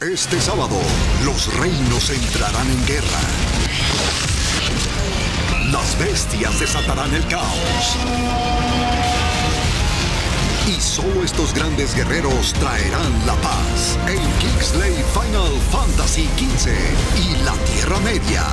Este sábado, los reinos entrarán en guerra. Las bestias desatarán el caos. Y solo estos grandes guerreros traerán la paz en Kingsley Final Fantasy XV y la Tierra Media